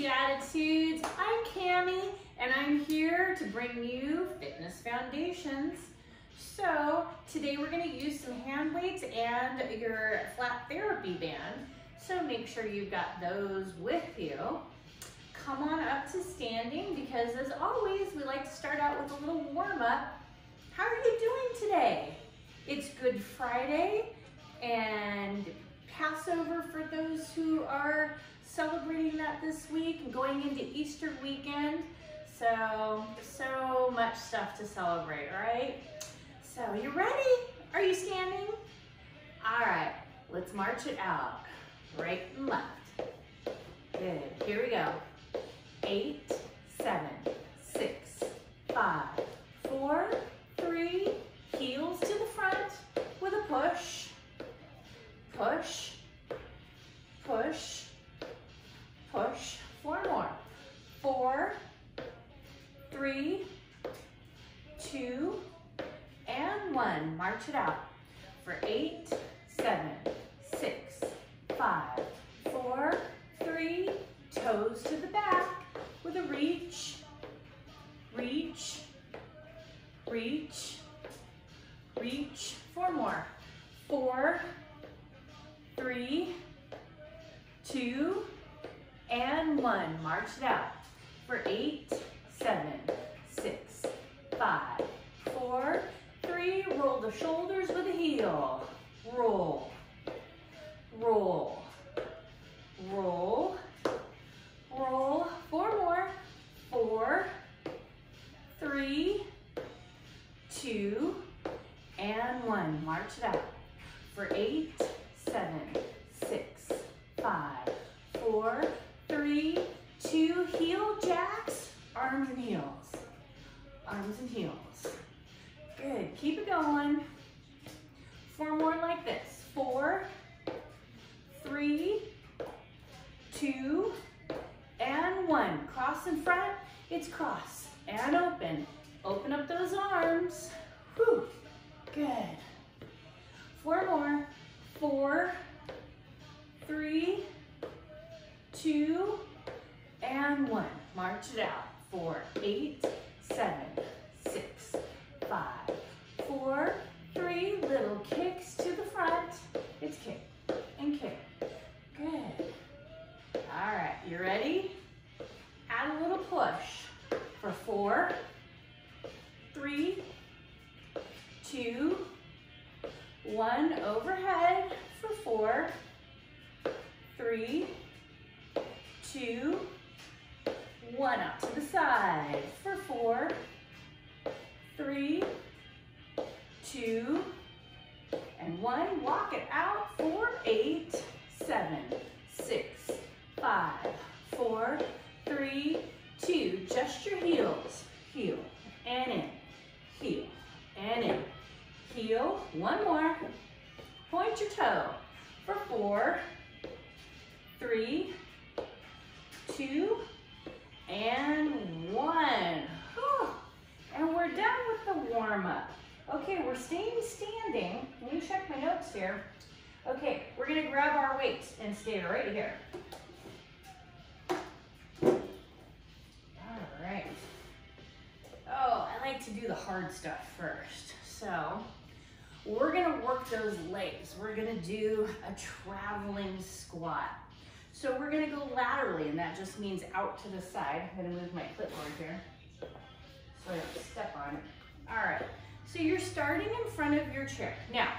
Healthy Attitudes. I'm Cami, and I'm here to bring you fitness foundations. So today we're gonna use some hand weights and your flat therapy band. So make sure you've got those with you. Come on up to standing because as always, we like to start out with a little warm up. How are you doing today? It's Good Friday and Passover for those who are celebrating that this week and going into Easter weekend. So, so much stuff to celebrate, right? So, you ready? Are you standing? All right, let's march it out. Right and left. Good, here we go. Eight, seven, March it out for eight, seven, six, five, four, three, toes to the back with a reach, reach, reach, reach. Four more. Four, three, two, and one. March it out for eight, shoulders with a heel. Roll, open. Up those arms. Whew. Good. Four more. Four, three, two, and one. March it out. Four, eight, seven, six, five, four, three. Little kicks to the front. It's kick and kick. Good. All right, you ready? Add a little push for four, three, two, one overhead for four, three, two, one out to the side for four, three, two, and one. Walk it out for eight, seven, six, five, four, three, two. Just your heels. Heel and in, and in. Heel, one more. Point your toe for four, three, two, and one. And we're done with the warm up. Okay, we're staying standing. Let me check my notes here. Okay, we're gonna grab our weights and stay right here. I like to do the hard stuff first. So, we're gonna work those legs. We're gonna do a traveling squat. So we're gonna go laterally, and that just means out to the side. I'm gonna move my clipboard here so I don't step on it. All right, so you're starting in front of your chair. Now,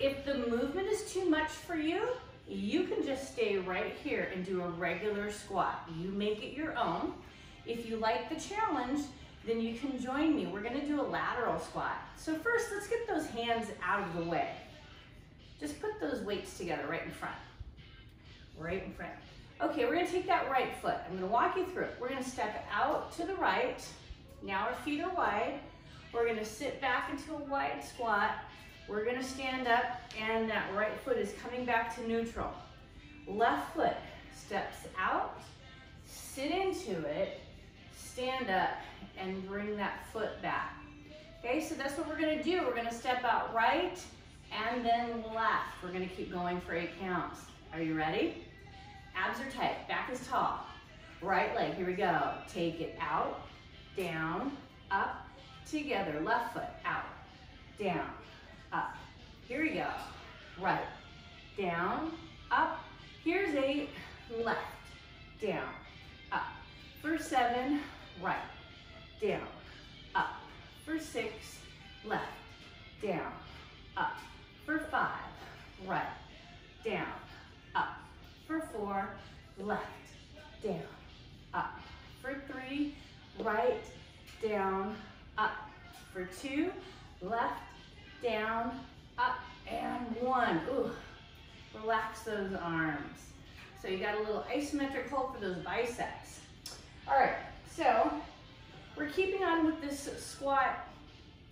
if the movement is too much for you, you can just stay right here and do a regular squat. You make it your own. If you like the challenge, then you can join me. We're gonna do a lateral squat. So first, let's get those hands out of the way. Just put those weights together right in front. Right in front. Okay, we're gonna take that right foot. I'm gonna walk you through it. We're gonna step out to the right. Now our feet are wide. We're gonna sit back into a wide squat. We're gonna stand up and that right foot is coming back to neutral. Left foot steps out, sit into it, stand up, and bring that foot back. Okay, so that's what we're gonna do. We're gonna step out right and then left. We're gonna keep going for eight counts. Are you ready? Abs are tight, back is tall. Right leg, here we go. Take it out, down, up, together. Left foot, out, down, up. Here we go. Right, down, up. Here's eight, left, down. For seven, right, down, up. For six, left, down, up. For five, right, down, up. For four, left, down, up. For three, right, down, up. For two, left, down, up, and one. Ooh, relax those arms. So you got a little isometric hold for those biceps. All right, so we're keeping on with this squat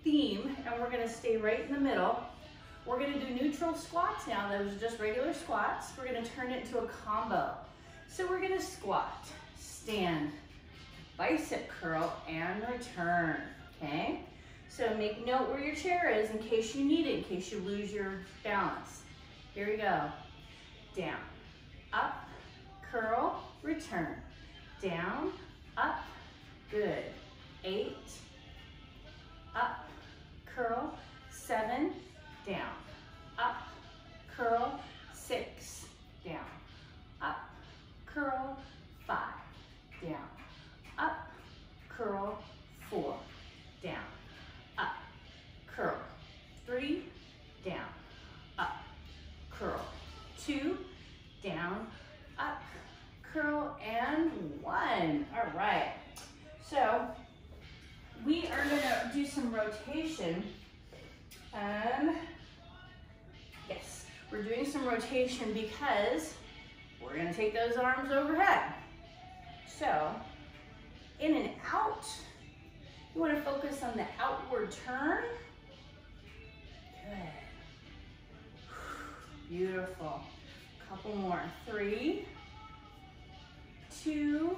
theme, and we're gonna stay right in the middle. We're gonna do neutral squats now. Those are just regular squats. We're gonna turn it into a combo. So we're gonna squat, stand, bicep curl, and return, okay? So make note where your chair is in case you need it, in case you lose your balance. Here we go. Down, up, curl, return. Down, up, good. Eight, up, curl, seven, down, up, curl, six, down, up, curl, five, down, up, curl, four, down, up, curl, three, down, up, curl, two, down, up, curl, and one. All right. So we are gonna do some rotation. Um, yes, we're doing some rotation because we're gonna take those arms overhead. So, in and out, you wanna focus on the outward turn. Good. Beautiful. Couple more. Three, two,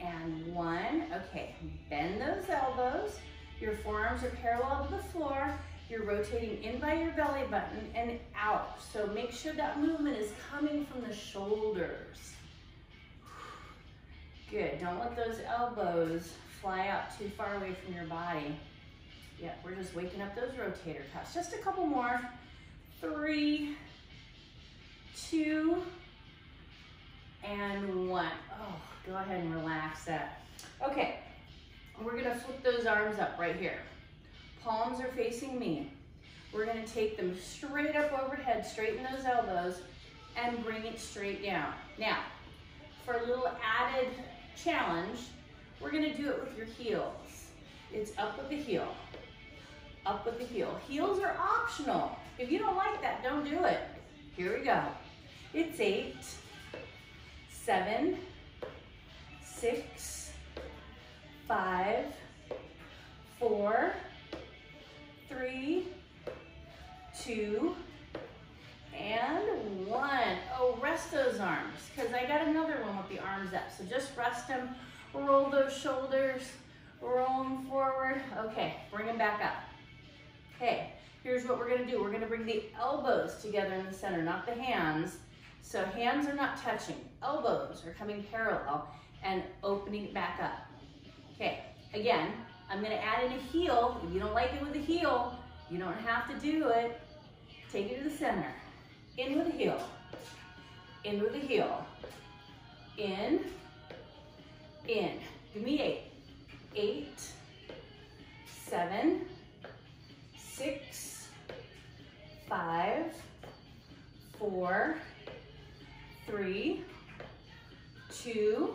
and one. Okay, bend those elbows. Your forearms are parallel to the floor. You're rotating in by your belly button and out. So make sure that movement is coming from the shoulders. Good, don't let those elbows fly out too far away from your body. Yeah, we're just waking up those rotator cuffs. Just a couple more. Three, two, and one. Oh, go ahead and relax that. Okay, we're gonna flip those arms up right here. Palms are facing me. We're gonna take them straight up overhead, straighten those elbows, and bring it straight down. Now, for a little added challenge, we're gonna do it with your heels. It's up with the heel, up with the heel. Heels are optional. If you don't like that, don't do it. Here we go. It's eight, seven, six, five, four, three, two, and one. Oh, rest those arms, because I got another one with the arms up. So just rest them, roll those shoulders, roll them forward. Okay, bring them back up. Okay, here's what we're gonna do. We're gonna bring the elbows together in the center, not the hands. So hands are not touching. Elbows are coming parallel and opening back up. Okay, again, I'm gonna add in a heel. If you don't like it with a heel, you don't have to do it. Take it to the center. In with a heel. In with a heel. In. In. Give me eight. Eight. Seven. Six. Five. Four. Three. Two.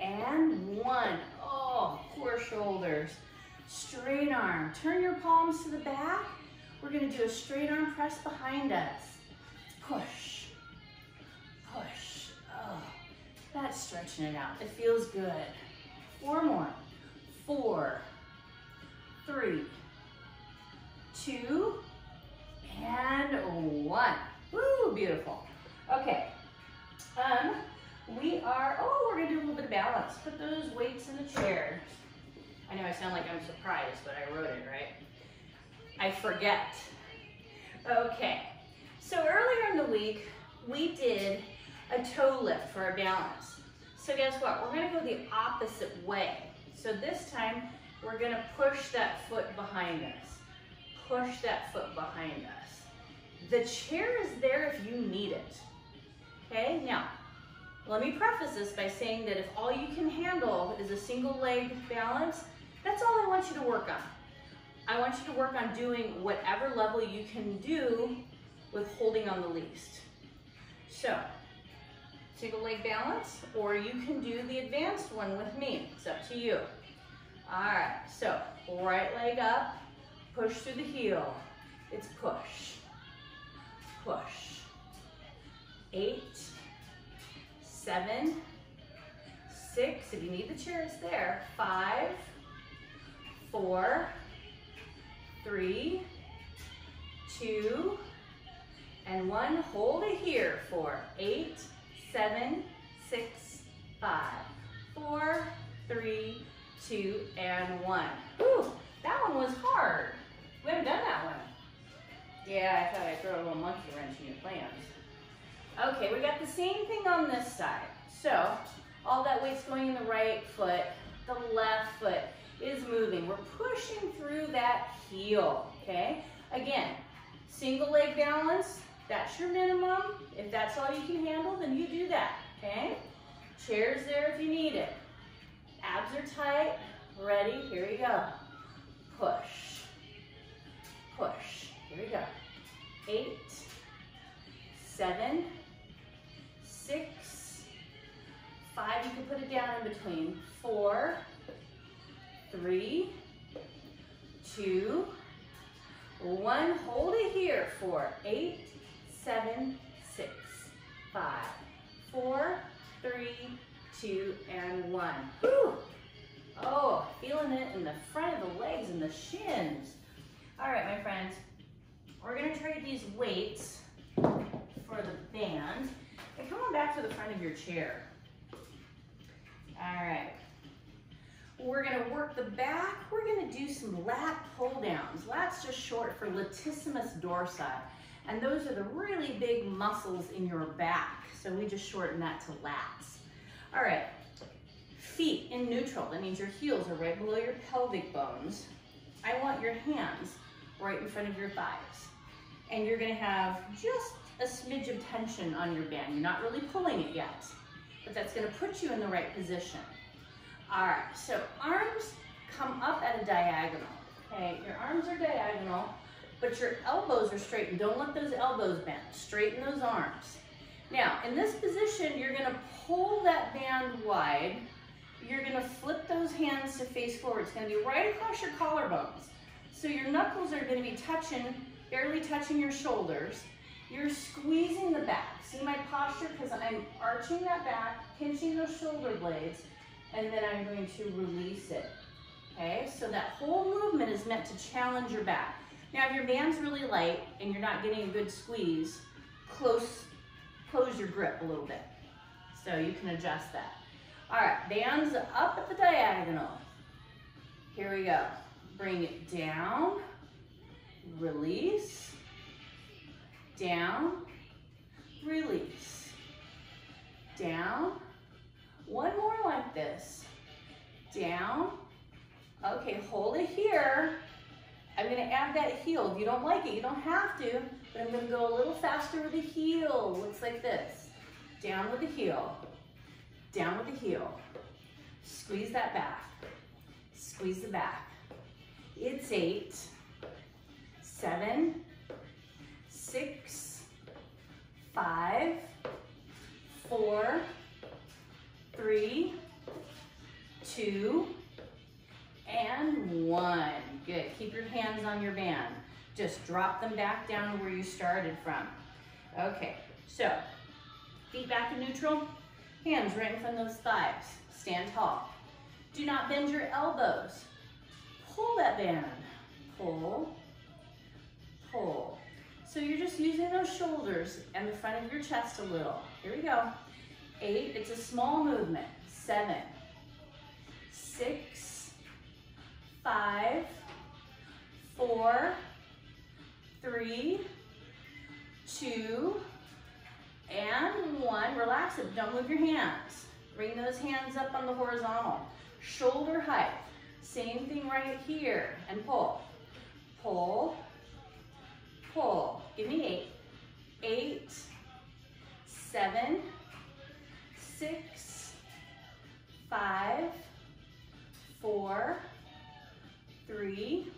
And one. Oh, core shoulders. Straight arm. Turn your palms to the back. We're gonna do a straight arm press behind us. Push, push. Oh, that's stretching it out. It feels good. Four more. Four, three, two, and one. Woo, beautiful. Okay. Um, we are, oh, we're gonna do a little bit of balance. Put those weights in the chair. I know I sound like I'm surprised, but I wrote it, right? I forget. Okay, so earlier in the week, we did a toe lift for a balance. So guess what? We're gonna go the opposite way. So this time, we're gonna push that foot behind us. Push that foot behind us. The chair is there if you need it. Okay, now, let me preface this by saying that if all you can handle is a single leg balance, that's all I want you to work on. I want you to work on doing whatever level you can do with holding on the least. So, single leg balance, or you can do the advanced one with me. It's up to you. All right, so right leg up, push through the heel. It's push, push. Eight, seven, six, if you need the chair, it's there. Five, four, three, two, and one. Hold it here for eight, seven, six, five, four, three, two, and one. Ooh, that one was hard. We haven't done that one. Yeah, I thought I'd throw a little monkey wrench in your plans. Okay, we got the same thing on this side. So, all that weight's going in the right foot, the left foot is moving. We're pushing through that heel, okay? Again, single leg balance, that's your minimum. If that's all you can handle, then you do that, okay? Chair's there if you need it. Abs are tight, ready, here we go. Push, push, here we go. Eight, seven, you can put it down in between. Four, three, two, one. Hold it here for eight, seven, six, five, four, three, two, and one. Whew. Oh, feeling it in the front of the legs and the shins. All right, my friends, we're gonna trade these weights for the band. And come on back to the front of your chair. All right. We're gonna work the back. We're gonna do some lat pull downs. Lat's just short for latissimus dorsi. And those are the really big muscles in your back. So we just shorten that to lats. All right, feet in neutral. That means your heels are right below your pelvic bones. I want your hands right in front of your thighs. And you're gonna have just a smidge of tension on your band. You're not really pulling it yet, but that's gonna put you in the right position. All right, so arms come up at a diagonal, okay? Your arms are diagonal, but your elbows are straight. Don't let those elbows bend. Straighten those arms. Now, in this position, you're gonna pull that band wide. You're gonna flip those hands to face forward. It's gonna be right across your collarbones. So your knuckles are gonna be touching, barely touching your shoulders. You're squeezing the back. See my posture? Because I'm arching that back, pinching those shoulder blades, and then I'm going to release it. Okay, so that whole movement is meant to challenge your back. Now, if your band's really light and you're not getting a good squeeze, close, close your grip a little bit. So you can adjust that. All right, band's up at the diagonal. Here we go. Bring it down, release, down, release, down. One more like this. Down. Okay, hold it here. I'm gonna add that heel. If you don't like it, you don't have to, but I'm gonna go a little faster with the heel. Looks like this. Down with the heel. Down with the heel. Squeeze that back. Squeeze the back. It's eight, seven, six, five, four, three, two, and one. Good, keep your hands on your band. Just drop them back down where you started from. Okay, so feet back in neutral, hands right in front of those thighs. Stand tall. Do not bend your elbows. Pull that band. Pull, pull. So you're just using those shoulders and the front of your chest a little. Here we go. Eight, it's a small movement. Seven, six, five, four, three, two, and one, relax it, don't move your hands. Bring those hands up on the horizontal. Shoulder height. Same thing right here, and pull. Pull, pull. Give me eight. Eight, seven, six, five, four, three,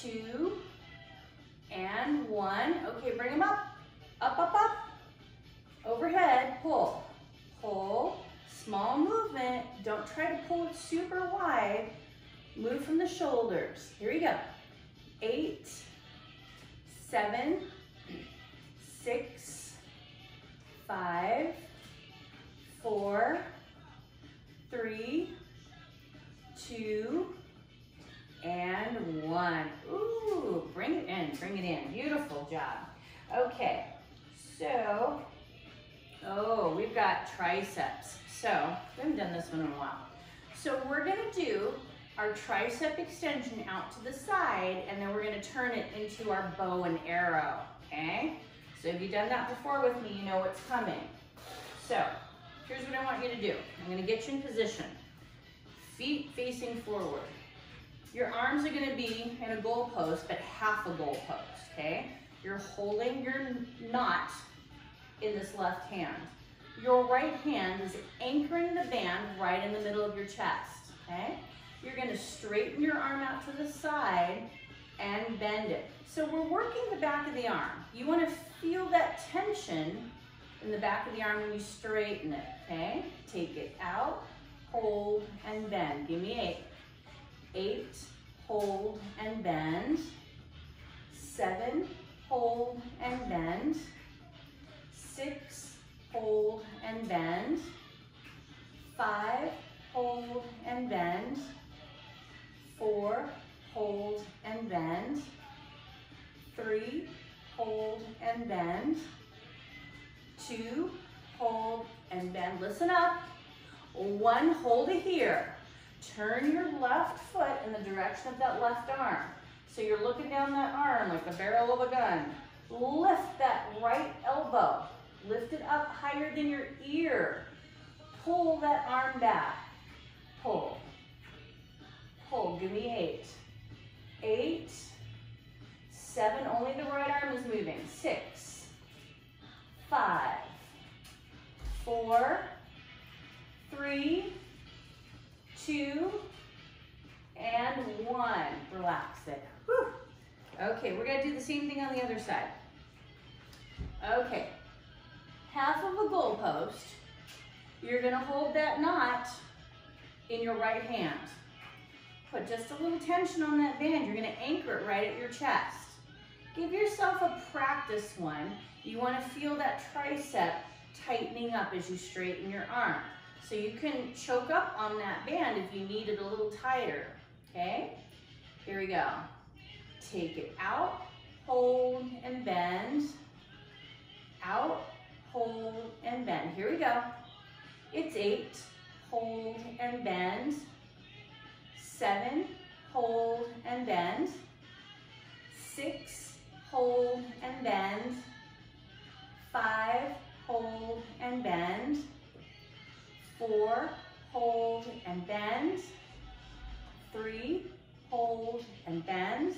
two, and one. Okay, bring them up. Up, up, up. Overhead, pull. Pull, small movement. Don't try to pull it super wide. Move from the shoulders. Here we go. Eight, seven, six, five, four, three, two, and one. Ooh, bring it in, bring it in. Beautiful job. Okay, so, oh, we've got triceps. So, we haven't done this one in a while. So we're gonna do our tricep extension out to the side, and then we're gonna turn it into our bow and arrow, okay? So if you've done that before with me, you know what's coming. So, here's what I want you to do. I'm gonna get you in position. Feet facing forward. Your arms are gonna be in a goal post, but half a goal post, okay? You're holding your knot in this left hand. Your right hand is anchoring the band right in the middle of your chest, okay? You're gonna straighten your arm out to the side and bend it. So we're working the back of the arm. You wanna feel that tension in the back of the arm when you straighten it, okay? Take it out, hold, and bend. Give me eight. Eight, hold, and bend. Seven, hold, and bend. Six, hold, and bend. Five, hold, and bend. Four, hold, and bend. Three, hold, and bend. Two, hold, and bend. Listen up. One, hold it here. Turn your left foot in the direction of that left arm. So you're looking down that arm like the barrel of a gun. Lift that right elbow. Lift it up higher than your ear. Pull that arm back. Pull. Pull. Give me eight. Eight. Seven. Only the right arm is moving. Six. Five. Four. Three. Two. And one. Relax there. Whew. Okay, we're going to do the same thing on the other side. Okay. Half of a goalpost. You're going to hold that knot in your right hand. Put just a little tension on that band. You're going to anchor it right at your chest. Give yourself a practice one. You want to feel that tricep tightening up as you straighten your arm. So you can choke up on that band if you need it a little tighter, okay? Here we go. Take it out, hold, and bend. Out, hold, and bend. Here we go. It's eight, hold, and bend. Seven, hold, and bend. Six, hold, and bend. Five, hold, and bend. Four, hold, and bend. Three, hold, and bend.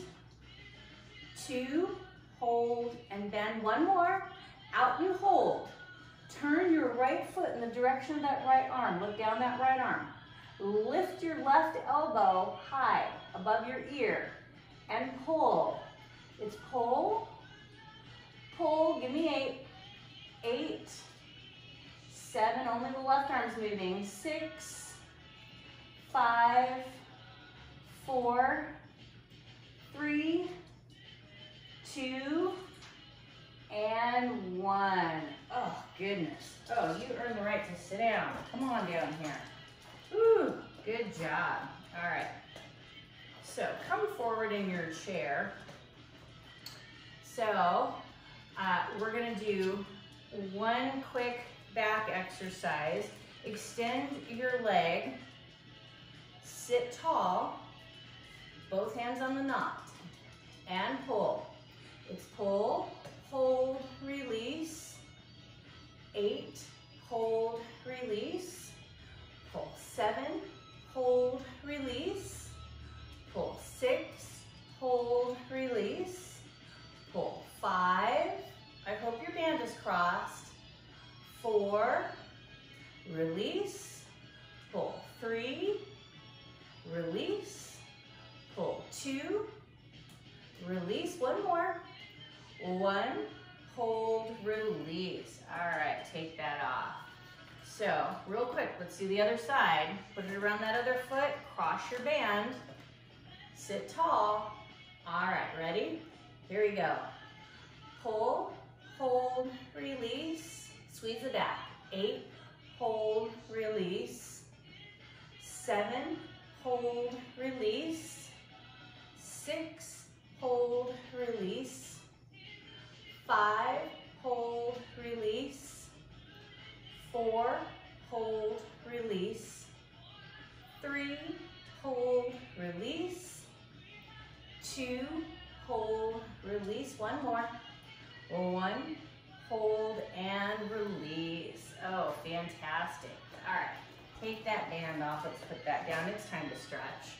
Two, hold, and bend. One more. Out you hold. Turn your right foot in the direction of that right arm. Look down that right arm. Lift your left elbow high above your ear and pull. It's pull, pull, give me eight, eight, seven, only the left arm's moving, six, five, four, three, two, and one. Oh, goodness. Oh, you earned the right to sit down. Come on down here. Ooh, good job. All right. So come forward in your chair. So uh, we're gonna do one quick back exercise. Extend your leg, sit tall, both hands on the knot, and pull. It's pull, hold, release, eight, hold, release. Pull seven, hold, release. Pull six, hold, release. Pull five. I hope your band is crossed. Four, release. Pull three, release. Pull two, release. One more. One, hold, release. All right, take that off. So, real quick, let's do the other side. Put it around that other foot, cross your band, sit tall. All right, ready? Here we go. Pull, hold, release, squeeze the back. Eight, hold, release. Seven, hold, release. Six, hold, release. Five, hold, release. Four, hold, release. Three, hold, release. Two, hold, release. One more. One, hold, and release. Oh, fantastic. All right, take that band off. Let's put that down. It's time to stretch.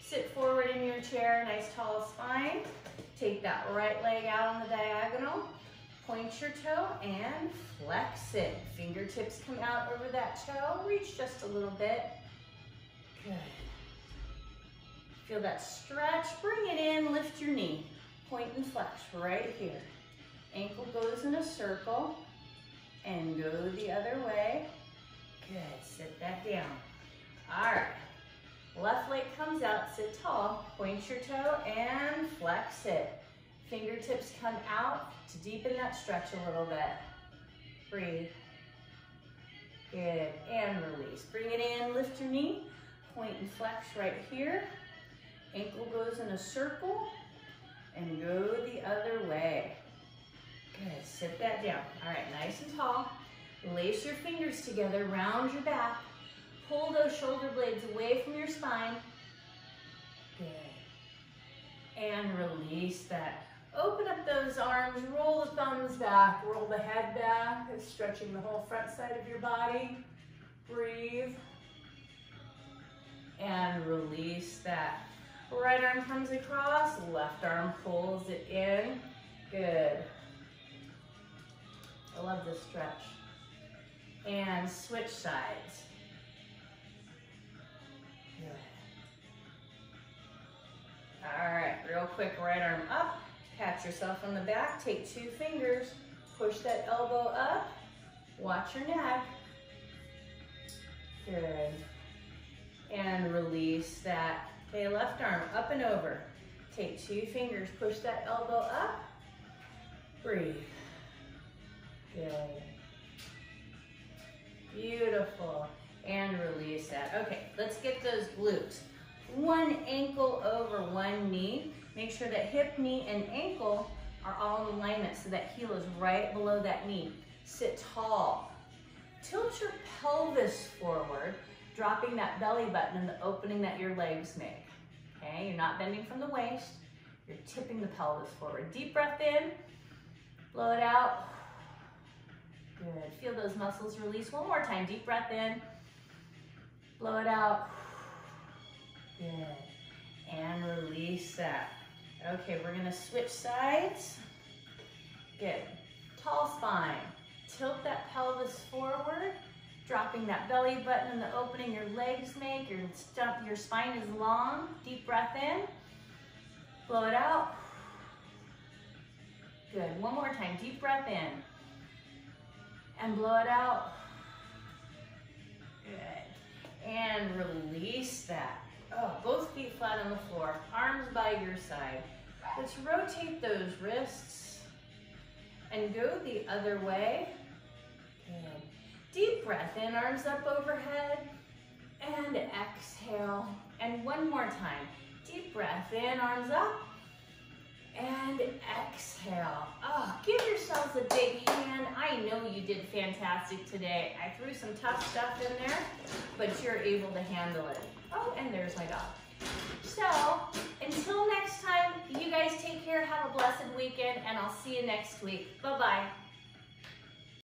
Sit forward in your chair, nice tall spine. Take that right leg out on the diagonal. Point your toe and flex it. Fingertips come out over that toe. Reach just a little bit. Good. Feel that stretch. Bring it in, lift your knee. Point and flex right here. Ankle goes in a circle and go the other way. Good, sit that down. All right, left leg comes out, sit tall, point your toe and flex it. Fingertips come out to deepen that stretch a little bit. Breathe. Good, and release. Bring it in, lift your knee, point and flex right here. Ankle goes in a circle and go the other way. Good, sit that down. All right, nice and tall. Lace your fingers together, round your back. Pull those shoulder blades away from your spine. Good. And release that. Open up those arms, roll the thumbs back, roll the head back, it's stretching the whole front side of your body. Breathe. And release that. Right arm comes across, left arm pulls it in. Good. I love this stretch. And switch sides. Good. All right, real quick, right arm up. Pat yourself on the back, take two fingers, push that elbow up, watch your neck. Good. And release that. Okay, left arm up and over. Take two fingers, push that elbow up, breathe. Good. Beautiful. And release that. Okay, let's get those glutes. One ankle over one knee. Make sure that hip, knee, and ankle are all in alignment so that heel is right below that knee. Sit tall. Tilt your pelvis forward, dropping that belly button and the opening that your legs make. Okay, you're not bending from the waist. You're tipping the pelvis forward. Deep breath in, blow it out. Good. Feel those muscles release. One more time. Deep breath in. Blow it out. Good. And release that. Okay, we're gonna switch sides. Good. Tall spine. Tilt that pelvis forward, dropping that belly button and the opening your legs make. Your, stump, your spine is long. Deep breath in. Blow it out. Good. One more time. Deep breath in and blow it out. Good. And release that. Oh, both feet flat on the floor, arms by your side. Let's rotate those wrists and go the other way. Good. Deep breath in, arms up overhead, and exhale. And one more time. Deep breath in, arms up, and exhale. Oh, give yourselves a big hand. I know you did fantastic today. I threw some tough stuff in there, but you're able to handle it. Oh, and there's my dog. So, until next time, you guys take care, have a blessed weekend, and I'll see you next week. Bye-bye.